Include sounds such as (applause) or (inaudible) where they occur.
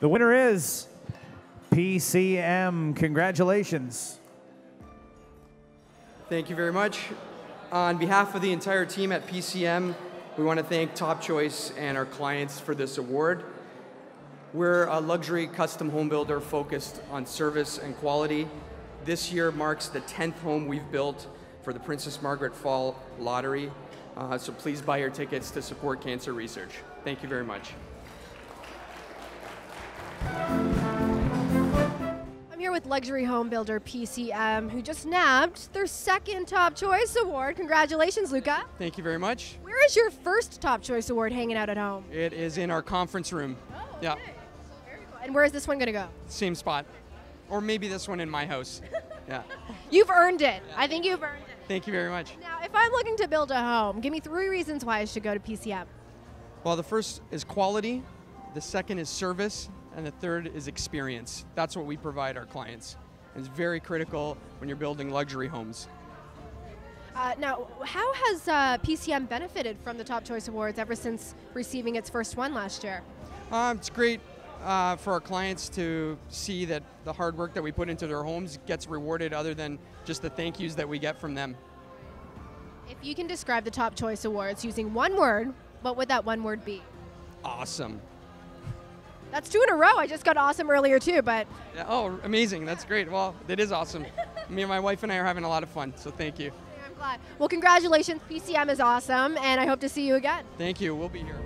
The winner is PCM. Congratulations. Thank you very much. On behalf of the entire team at PCM, we want to thank Top Choice and our clients for this award. We're a luxury custom home builder focused on service and quality. This year marks the 10th home we've built for the Princess Margaret Fall Lottery. Uh, so please buy your tickets to support cancer research. Thank you very much. With luxury home builder PCM, who just nabbed their second Top Choice Award. Congratulations, Luca. Thank you very much. Where is your first Top Choice Award hanging out at home? It is in our conference room. Oh, Yeah, And where is this one going to go? same spot. Or maybe this one in my house. (laughs) Yeah. You've earned it. I think you've earned it. Thank you very much. Now, if I'm looking to build a home, give me three reasons why I should go to PCM. Well, the first is quality, the second is service, and the third is experience. That's what we provide our clients. And it's very critical when you're building luxury homes. Uh, now, how has uh, PCM benefited from the Top Choice Awards ever since receiving its first one last year? Uh, it's great uh, for our clients to see that the hard work that we put into their homes gets rewarded other than just the thank yous that we get from them. If you can describe the Top Choice Awards using one word, what would that one word be? Awesome. That's two in a row. I just got awesome earlier too, but Yeah, Oh, amazing. That's great. Well, it is awesome. Me and my wife and I are having a lot of fun, so thank you. I'm glad. Well, congratulations. PCM is awesome, and I hope to see you again. Thank you. We'll be here.